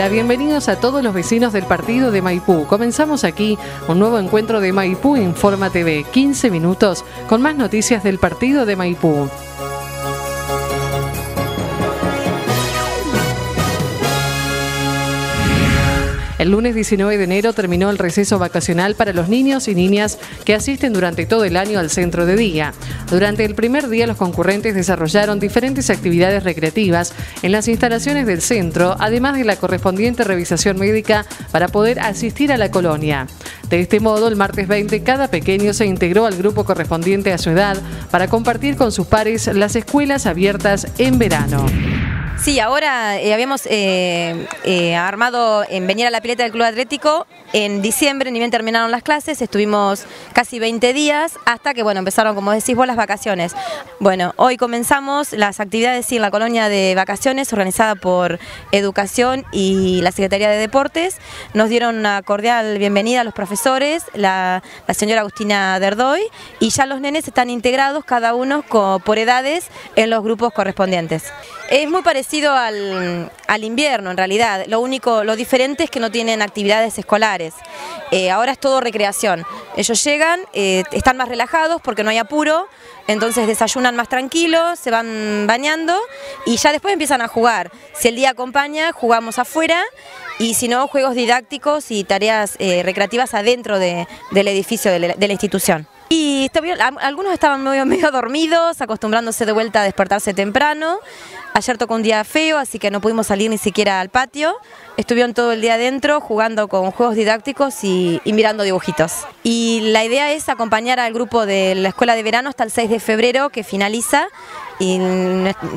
Hola, bienvenidos a todos los vecinos del partido de Maipú. Comenzamos aquí un nuevo encuentro de Maipú Informa TV, 15 minutos con más noticias del partido de Maipú. El lunes 19 de enero terminó el receso vacacional para los niños y niñas que asisten durante todo el año al centro de día. Durante el primer día los concurrentes desarrollaron diferentes actividades recreativas en las instalaciones del centro, además de la correspondiente revisación médica para poder asistir a la colonia. De este modo, el martes 20 cada pequeño se integró al grupo correspondiente a su edad para compartir con sus pares las escuelas abiertas en verano. Sí, ahora eh, habíamos eh, eh, armado en venir a la pileta del Club Atlético en diciembre, ni bien terminaron las clases, estuvimos casi 20 días hasta que, bueno, empezaron, como decís vos, las vacaciones. Bueno, hoy comenzamos las actividades en la colonia de vacaciones organizada por Educación y la Secretaría de Deportes. Nos dieron una cordial bienvenida a los profesores, la, señora Agustina Derdoy, y ya los nenes están integrados cada uno por edades en los grupos correspondientes. Es muy parecido al, invierno en realidad, lo único, lo diferente es que no tienen actividades escolares. Eh, ahora es todo recreación. Ellos llegan, eh, están más relajados porque no hay apuro, entonces desayunan más tranquilos, se van bañando y ya después empiezan a jugar. Si el día acompaña, jugamos afuera y si no, juegos didácticos y tareas eh, recreativas adentro del edificio de la institución. Y algunos estaban medio, medio dormidos, acostumbrándose de vuelta a despertarse temprano. Ayer tocó un día feo, así que no pudimos salir ni siquiera al patio. Estuvieron todo el día adentro jugando con juegos didácticos y, y, mirando dibujitos. Y la idea es acompañar al grupo de la escuela de verano hasta el 6 de febrero que finaliza y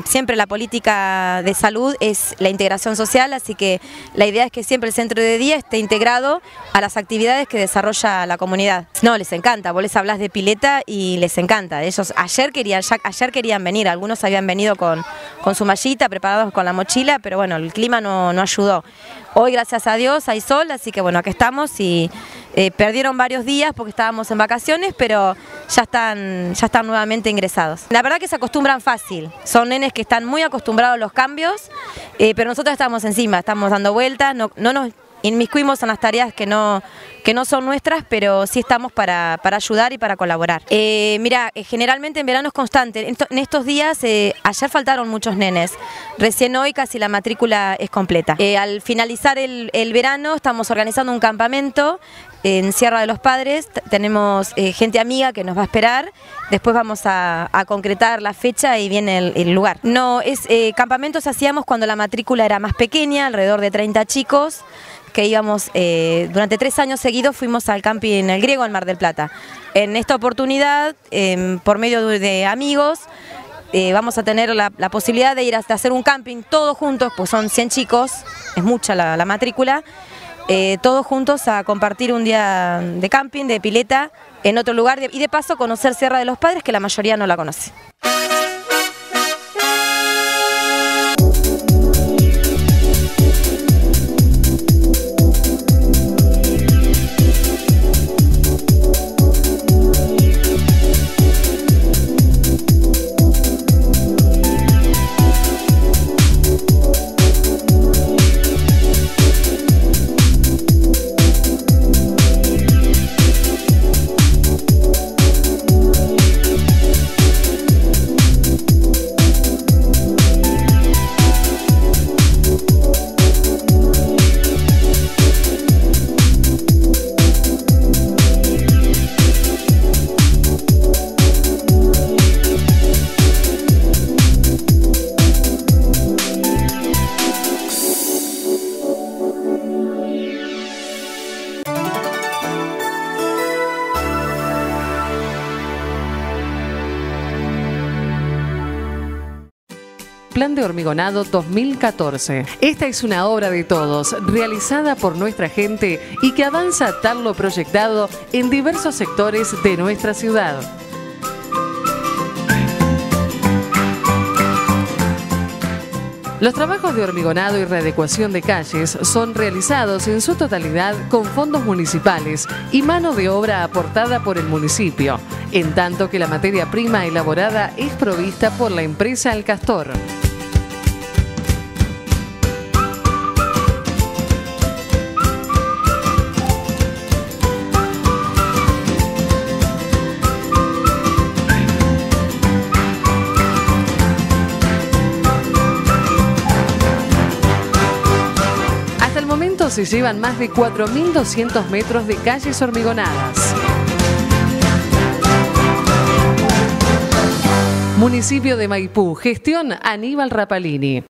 siempre la política de salud es la integración social, así que la idea es que siempre el centro de día esté integrado a las actividades que desarrolla la comunidad. No, les encanta, vos les hablas de pileta y les encanta. Ellos ayer querían, ayer querían venir, algunos habían venido con, con su mallita, preparados con la mochila, pero bueno, el clima no, no ayudó. Hoy, gracias a Dios, hay sol, así que bueno, aquí estamos y eh, perdieron varios días porque estábamos en vacaciones, pero ya están, ya están nuevamente ingresados. La verdad que se acostumbran fácil, son nenes que están muy acostumbrados a los cambios, eh, pero nosotros estamos encima, estamos dando vueltas, no, no nos inmiscuimos en las tareas que no, que no son nuestras, pero sí estamos para, ayudar y para colaborar. Eh, mira, eh, generalmente en verano es constante. En, estos días, ayer faltaron muchos nenes. Recién hoy casi la matrícula es completa. al finalizar el, verano estamos organizando un campamento en Sierra de los Padres. Tenemos gente amiga que nos va a esperar. Después vamos a, concretar la fecha y viene el, lugar. No, es campamentos hacíamos cuando la matrícula era más pequeña, alrededor de 30 chicos que íbamos, eh, durante tres años seguidos fuimos al camping El Griego al Mar del Plata. En esta oportunidad, em, por medio de amigos, eh, vamos a tener la, posibilidad de ir hasta hacer un camping todos juntos, pues son 100 chicos, es mucha la, matrícula, eh, todos juntos a compartir un día de camping, de pileta, en otro lugar y de paso conocer Sierra de los Padres, que la mayoría no la conoce. Plan de Hormigonado 2014. Esta es una obra de todos, realizada por nuestra gente y que avanza tal lo proyectado en diversos sectores de nuestra ciudad. Los trabajos de hormigonado y readecuación de calles son realizados en su totalidad con fondos municipales y mano de obra aportada por el municipio, en tanto que la materia prima elaborada es provista por la empresa El Castor. Se llevan más de 4.200 metros de calles hormigonadas. Municipio de Maipú, gestión Aníbal Rapalini.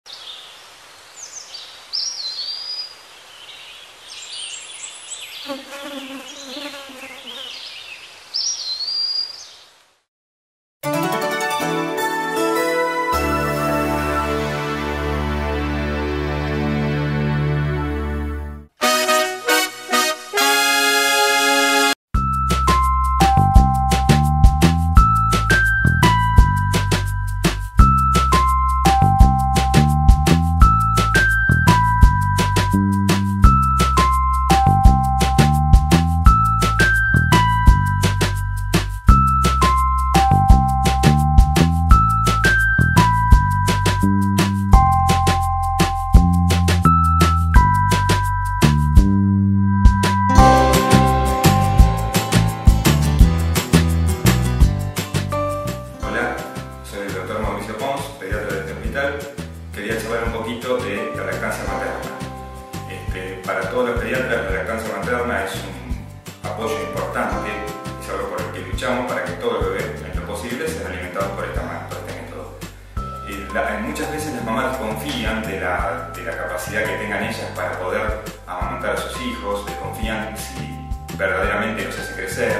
Crecer.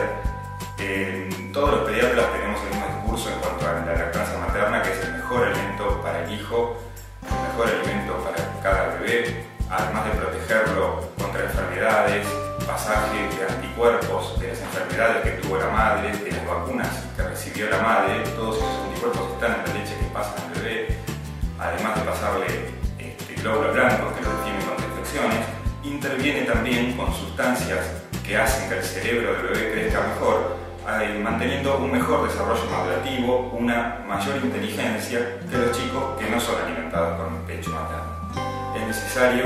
todos los pediatras tenemos el mismo discurso en cuanto a la lactancia materna, que es el mejor alimento para el hijo mejor alimento para cada bebé, además de protegerlo contra enfermedades, pasaje de anticuerpos de las enfermedades que tuvo la madre, de las vacunas que recibió la madre, todos esos anticuerpos están en la leche que pasa al bebé, además de pasarle este, glóbulos blancos que lo defienden contra infecciones, interviene también con sustancias que hacen que el cerebro del bebé crezca mejor, manteniendo un mejor desarrollo madurativo, una mayor inteligencia que los chicos que no son alimentados con pecho materno. Es necesario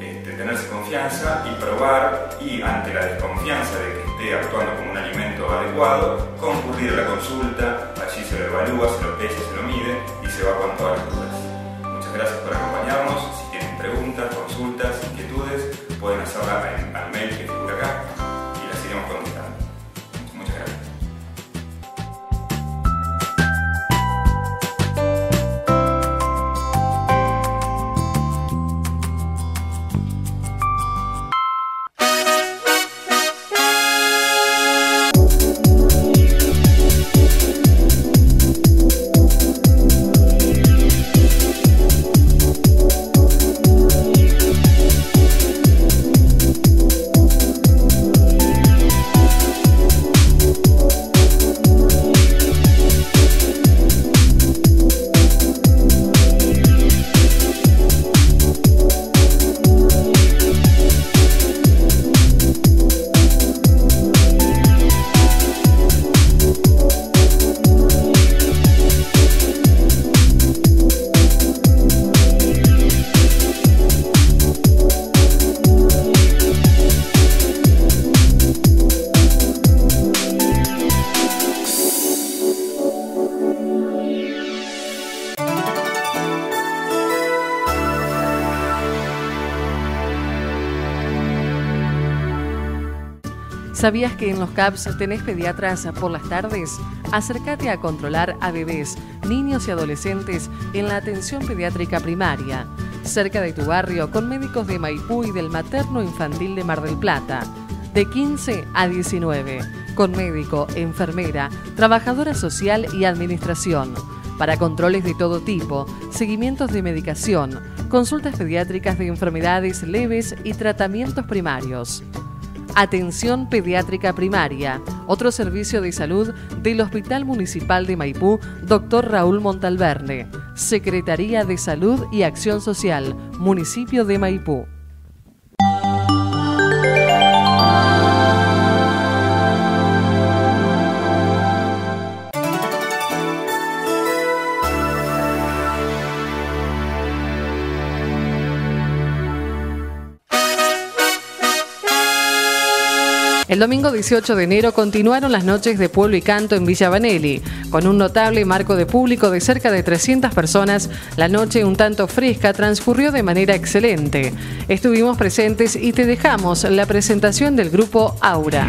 este, tenerse confianza y probar y ante la desconfianza de que esté actuando como un alimento adecuado, concurrir a la consulta, allí se lo evalúa, se lo pesa, se lo mide y se va con todas las dudas. Muchas gracias por acompañarnos. Si tienen preguntas, consultas, inquietudes, pueden hacerla al mail que ¿Sabías que en los CAPS tenés pediatras por las tardes? Acércate a controlar a bebés, niños y adolescentes en la atención pediátrica primaria, cerca de tu barrio, con médicos de Maipú y del Materno Infantil de Mar del Plata, de 15 a 19, con médico, enfermera, trabajadora social y administración, para controles de todo tipo, seguimientos de medicación, consultas pediátricas de enfermedades leves y tratamientos primarios. Atención Pediátrica Primaria, otro servicio de salud del Hospital Municipal de Maipú, Dr. Raúl Montalverne, Secretaría de Salud y Acción Social, Municipio de Maipú. El domingo 18 de enero continuaron las noches de pueblo y canto en Villa Vanelli. Con un notable marco de público de cerca de 300 personas, la noche un tanto fresca transcurrió de manera excelente. Estuvimos presentes y te dejamos la presentación del grupo Aura.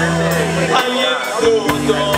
Aí é tudo.